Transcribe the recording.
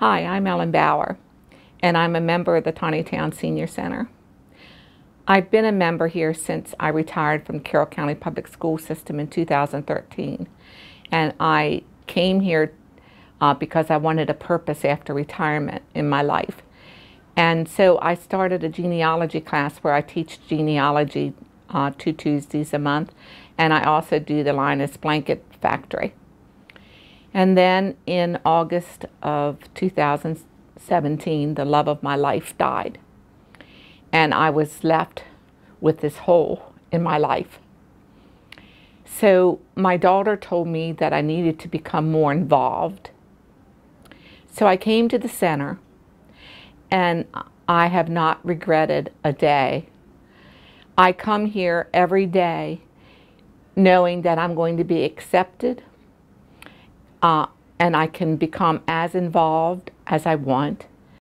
Hi, I'm Ellen Bower, and I'm a member of the Town Senior Center. I've been a member here since I retired from Carroll County Public School System in 2013, and I came here uh, because I wanted a purpose after retirement in my life. And so I started a genealogy class where I teach genealogy uh, two Tuesdays a month, and I also do the Linus Blanket Factory. And then in August of 2017, the love of my life died. And I was left with this hole in my life. So my daughter told me that I needed to become more involved. So I came to the center and I have not regretted a day. I come here every day knowing that I'm going to be accepted uh, and I can become as involved as I want.